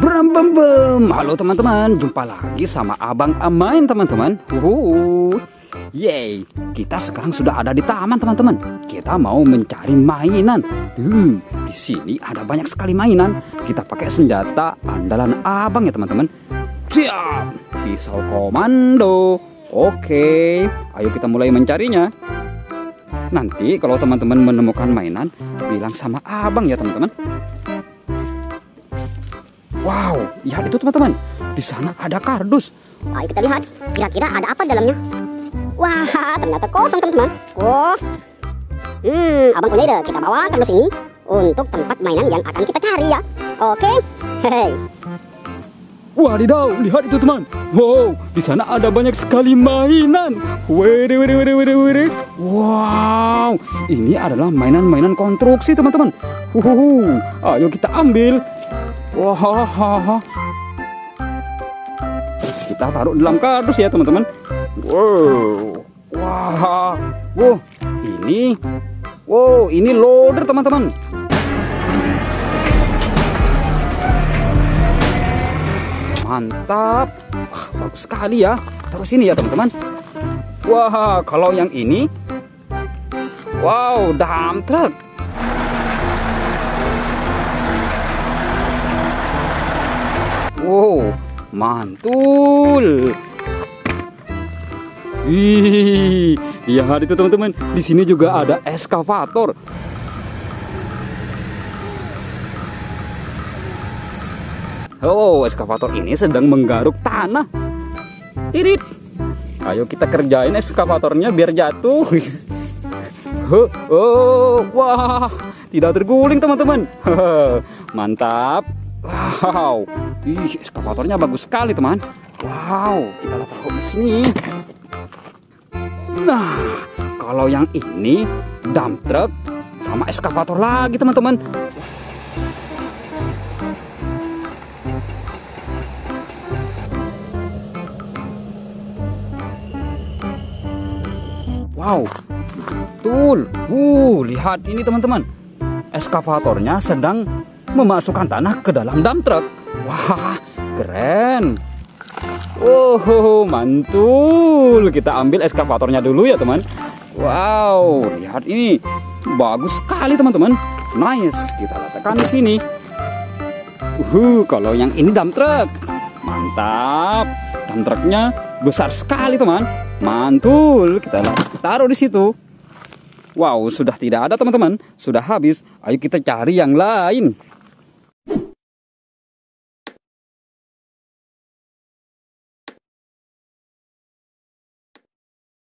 Bram bam bam. Halo teman-teman, jumpa lagi sama Abang Amain teman-teman. Yeay, kita sekarang sudah ada di taman teman-teman. Kita mau mencari mainan. Uh, di sini ada banyak sekali mainan. Kita pakai senjata andalan abang ya teman-teman. Siap, pisau komando. Oke, ayo kita mulai mencarinya. Nanti kalau teman-teman menemukan mainan, bilang sama abang ya teman-teman. Wow, lihat itu teman-teman. Di sana ada kardus. Ayo kita lihat, kira-kira ada apa dalamnya. Wah, ternyata kosong teman-teman. Wah. Hmm, abang punya ide. Kita bawa kardus ini untuk tempat mainan yang akan kita cari ya. Oke. Hehe. Wadidaw, lihat itu teman. Wow, di sana ada banyak sekali mainan. Wede, wede, wede, wede, wede. Wow, ini adalah mainan-mainan konstruksi teman-teman. Huhuhu, ayo kita ambil. Wah, kita taruh dalam kardus ya teman-teman. Wow, wah, wow, ini, wow, ini loader teman-teman. Mantap. Wah, bagus sekali ya. Taruh sini ya, teman-teman. Wah, kalau yang ini Wow, dump truck. Wow, mantul. Ih, lihat itu teman-teman. Di sini juga ada eskavator. Oh, eskavator ini sedang menggaruk tanah. Tirit. Ayo kita kerjain eskavatornya biar jatuh. Oh, wah, tidak terguling teman-teman. Mantap. Wow, ih, eskavatornya bagus sekali teman. Wow, kita taruh di sini. Nah, kalau yang ini dump truck sama eskavator lagi teman-teman. Wow, betul. Uh, lihat ini teman-teman. Eskavatornya sedang memasukkan tanah ke dalam dump truck. Wah, keren. Oh, mantul. Kita ambil eskavatornya dulu ya, teman. Wow, lihat ini. Bagus sekali, teman-teman. Nice. Kita letakkan di sini. Uh, kalau yang ini dump truck. Mantap. Dump trucknya besar sekali, teman. Mantul, kita taruh di situ. Wow, sudah tidak ada teman-teman. Sudah habis. Ayo kita cari yang lain.